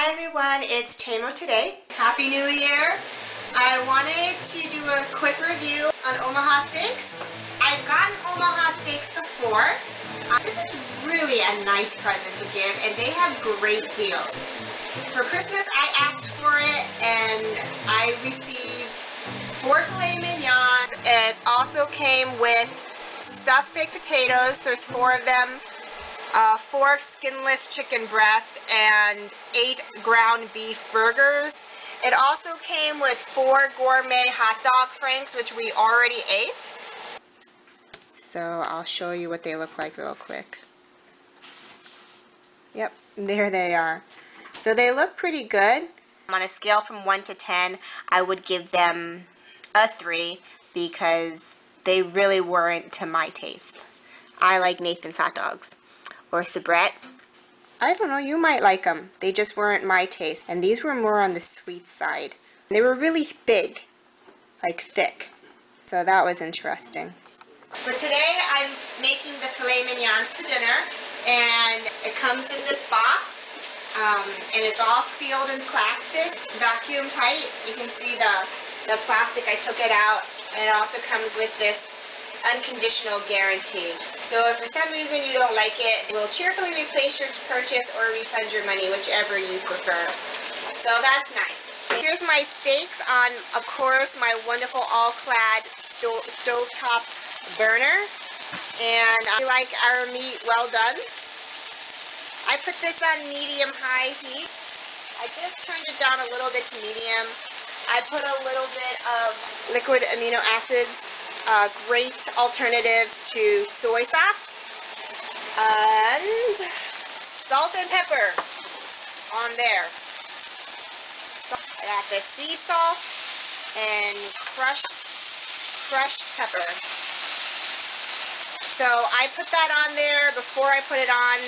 Hi everyone, it's Tamo today. Happy New Year! I wanted to do a quick review on Omaha Steaks. I've gotten Omaha Steaks before. Uh, this is really a nice present to give and they have great deals. For Christmas I asked for it and I received four filet mignons. It also came with stuffed baked potatoes. There's four of them uh, four skinless chicken breasts, and eight ground beef burgers. It also came with four gourmet hot dog franks, which we already ate. So I'll show you what they look like real quick. Yep, there they are. So they look pretty good. On a scale from 1 to 10, I would give them a 3 because they really weren't to my taste. I like Nathan's hot dogs or Sabrett. I don't know, you might like them. They just weren't my taste. And these were more on the sweet side. They were really big, like thick. So that was interesting. But today I'm making the filet mignons for dinner. And it comes in this box. Um, and it's all sealed in plastic, vacuum tight. You can see the, the plastic, I took it out. And it also comes with this unconditional guarantee. So if for some reason you don't like it, we'll cheerfully replace your purchase or refund your money, whichever you prefer. So that's nice. Here's my steaks on, of course, my wonderful all-clad sto stovetop burner. And I like our meat well done. I put this on medium-high heat. I just turned it down a little bit to medium. I put a little bit of liquid amino acids a great alternative to soy sauce. And salt and pepper on there. I got the sea salt and crushed, crushed pepper. So I put that on there before I put it on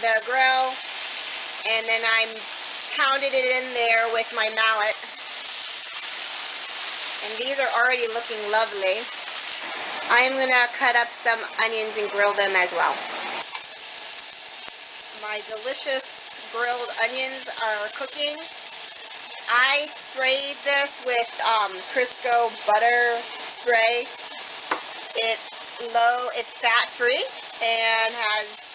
the grill. And then I pounded it in there with my mallet. And these are already looking lovely. I'm going to cut up some onions and grill them as well. My delicious grilled onions are cooking. I sprayed this with um, Crisco butter spray. It's low, it's fat free and has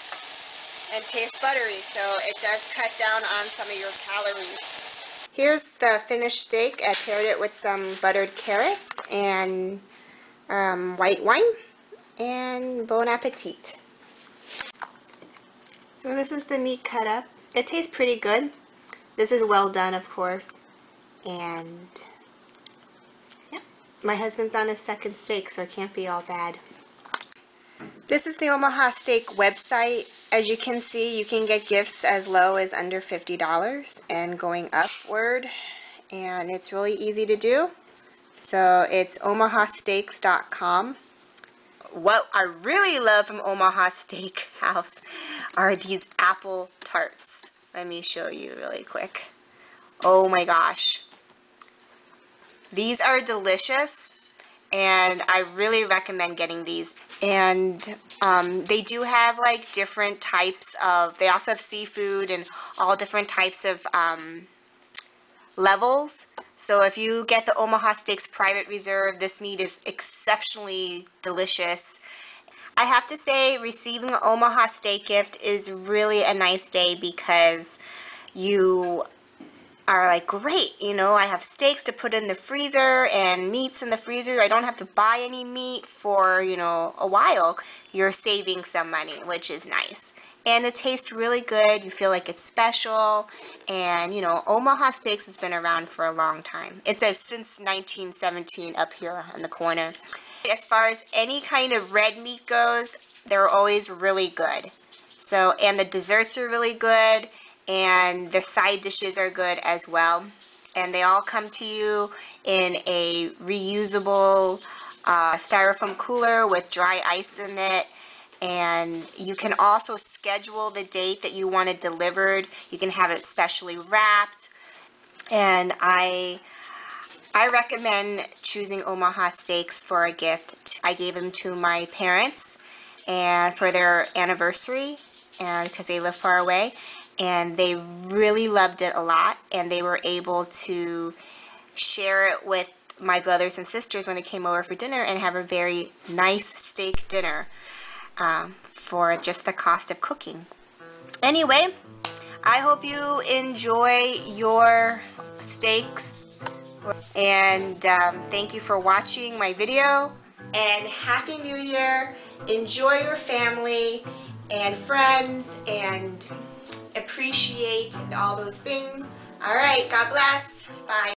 and tastes buttery so it does cut down on some of your calories. Here's the finished steak. I paired it with some buttered carrots and um, white wine, and bon appetit. So this is the meat cut up. It tastes pretty good. This is well done, of course. And, yeah, my husband's on his second steak, so it can't be all bad. This is the Omaha Steak website. As you can see, you can get gifts as low as under $50 and going upward. And it's really easy to do. So it's omahasteaks.com. What I really love from Omaha Steakhouse are these apple tarts. Let me show you really quick. Oh my gosh. These are delicious and I really recommend getting these. And um, they do have like different types of, they also have seafood and all different types of um, levels. So if you get the Omaha Steaks Private Reserve, this meat is exceptionally delicious. I have to say receiving an Omaha Steak gift is really a nice day because you are like, great, you know, I have steaks to put in the freezer and meats in the freezer. I don't have to buy any meat for, you know, a while. You're saving some money, which is nice and it tastes really good. You feel like it's special. And, you know, Omaha Steaks has been around for a long time. It says since 1917 up here in the corner. As far as any kind of red meat goes, they're always really good. So, and the desserts are really good, and the side dishes are good as well. And they all come to you in a reusable uh, styrofoam cooler with dry ice in it and you can also schedule the date that you want it delivered. You can have it specially wrapped. And I I recommend choosing Omaha Steaks for a gift. I gave them to my parents and for their anniversary and because they live far away and they really loved it a lot and they were able to share it with my brothers and sisters when they came over for dinner and have a very nice steak dinner um, for just the cost of cooking. Anyway, I hope you enjoy your steaks and um, thank you for watching my video and Happy New Year. Enjoy your family and friends and appreciate all those things. All right, God bless. Bye.